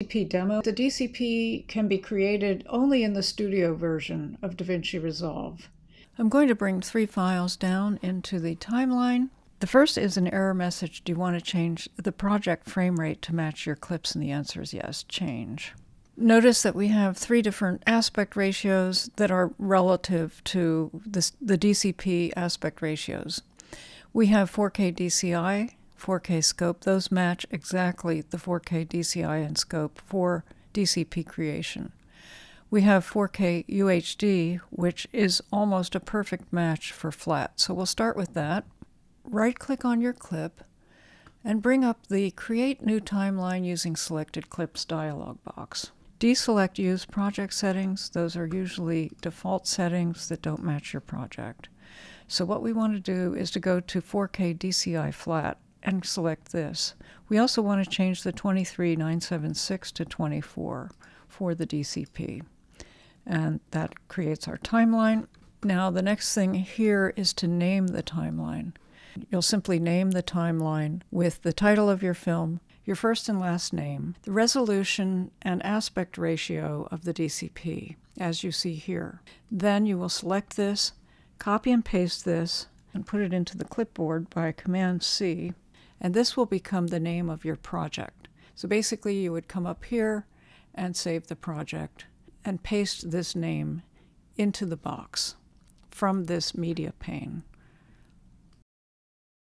DCP demo. The DCP can be created only in the studio version of DaVinci Resolve. I'm going to bring three files down into the timeline. The first is an error message. Do you want to change the project frame rate to match your clips? And the answer is yes, change. Notice that we have three different aspect ratios that are relative to this, the DCP aspect ratios. We have 4K DCI, 4K scope. Those match exactly the 4K DCI and scope for DCP creation. We have 4K UHD, which is almost a perfect match for flat. So we'll start with that. Right click on your clip and bring up the Create New Timeline using Selected Clips dialog box. Deselect Use Project Settings. Those are usually default settings that don't match your project. So what we want to do is to go to 4K DCI flat and select this. We also want to change the 23976 to 24 for the DCP. And that creates our timeline. Now the next thing here is to name the timeline. You'll simply name the timeline with the title of your film, your first and last name, the resolution and aspect ratio of the DCP, as you see here. Then you will select this, copy and paste this, and put it into the clipboard by Command C and this will become the name of your project. So basically, you would come up here and save the project and paste this name into the box from this media pane.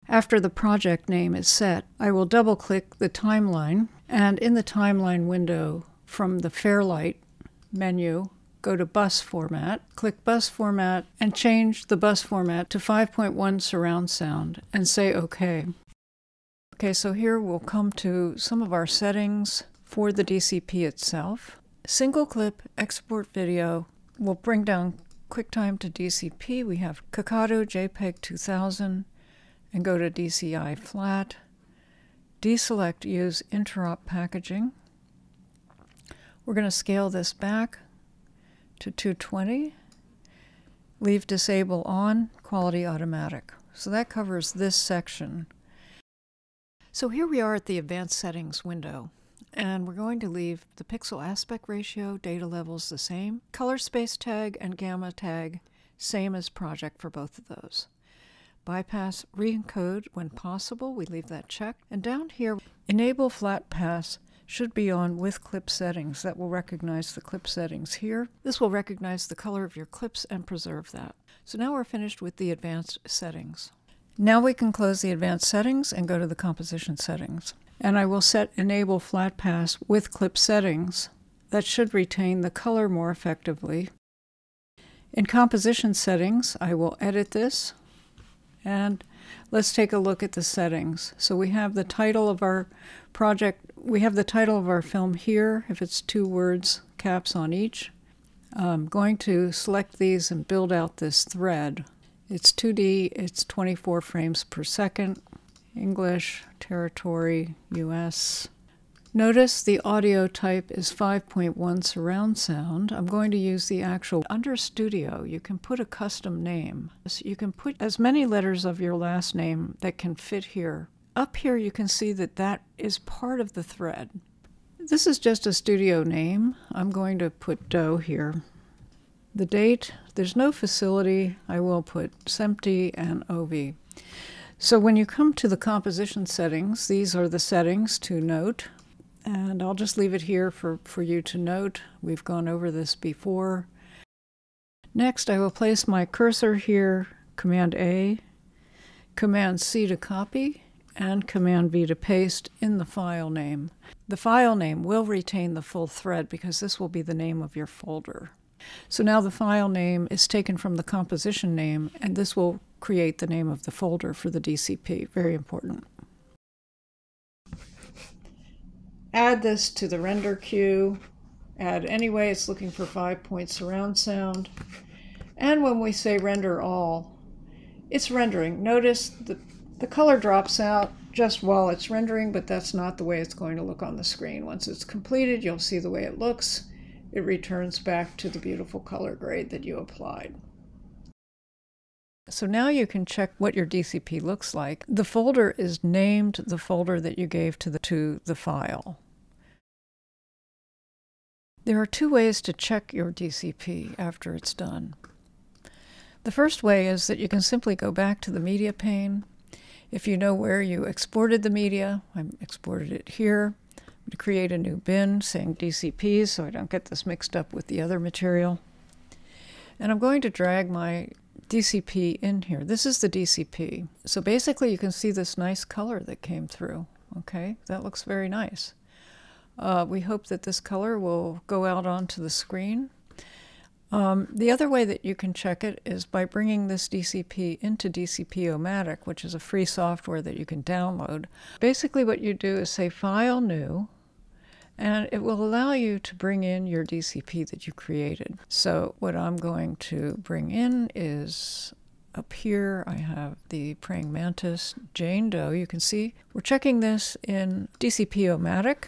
After the project name is set, I will double click the timeline and in the timeline window from the Fairlight menu, go to bus format, click bus format and change the bus format to 5.1 surround sound and say OK. Okay, so here we'll come to some of our settings for the DCP itself. Single clip export video will bring down QuickTime to DCP. We have Kakadu JPEG 2000 and go to DCI flat. Deselect use interop packaging. We're going to scale this back to 220. Leave disable on, quality automatic. So that covers this section. So here we are at the advanced settings window and we're going to leave the pixel aspect ratio data levels the same, color space tag and gamma tag same as project for both of those. Bypass re-encode when possible, we leave that checked. And down here, enable flat pass should be on with clip settings. That will recognize the clip settings here. This will recognize the color of your clips and preserve that. So now we're finished with the advanced settings. Now we can close the advanced settings and go to the composition settings. And I will set enable flat pass with clip settings. That should retain the color more effectively. In composition settings, I will edit this and let's take a look at the settings. So we have the title of our project, we have the title of our film here, if it's two words, caps on each. I'm going to select these and build out this thread. It's 2D, it's 24 frames per second, English, territory, US. Notice the audio type is 5.1 surround sound. I'm going to use the actual under studio. You can put a custom name. So you can put as many letters of your last name that can fit here. Up here you can see that that is part of the thread. This is just a studio name. I'm going to put Doe here. The date, there's no facility. I will put SMPTE and OV. So when you come to the composition settings, these are the settings to note. And I'll just leave it here for, for you to note. We've gone over this before. Next, I will place my cursor here, Command A, Command C to copy, and Command V to paste in the file name. The file name will retain the full thread because this will be the name of your folder. So now the file name is taken from the composition name, and this will create the name of the folder for the DCP. Very important. Add this to the render queue. Add anyway, it's looking for five point surround sound. And when we say render all, it's rendering. Notice the, the color drops out just while it's rendering, but that's not the way it's going to look on the screen. Once it's completed, you'll see the way it looks it returns back to the beautiful color grade that you applied. So now you can check what your DCP looks like. The folder is named the folder that you gave to the, to the file. There are two ways to check your DCP after it's done. The first way is that you can simply go back to the media pane. If you know where you exported the media, I exported it here. To create a new bin saying DCP so I don't get this mixed up with the other material. And I'm going to drag my DCP in here. This is the DCP. So basically you can see this nice color that came through. Okay, that looks very nice. Uh, we hope that this color will go out onto the screen. Um, the other way that you can check it is by bringing this DCP into DCP-O-Matic, which is a free software that you can download. Basically what you do is say File New, and it will allow you to bring in your DCP that you created. So what I'm going to bring in is up here I have the praying mantis Jane Doe. You can see we're checking this in DCP-O-Matic,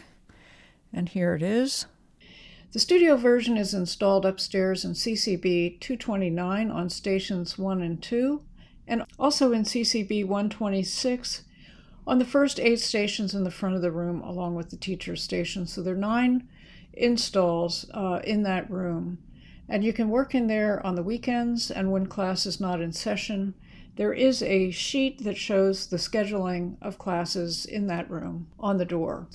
and here it is. The studio version is installed upstairs in CCB 229 on stations 1 and 2, and also in CCB 126 on the first eight stations in the front of the room, along with the teacher's station. So there are nine installs uh, in that room. And you can work in there on the weekends and when class is not in session. There is a sheet that shows the scheduling of classes in that room on the door.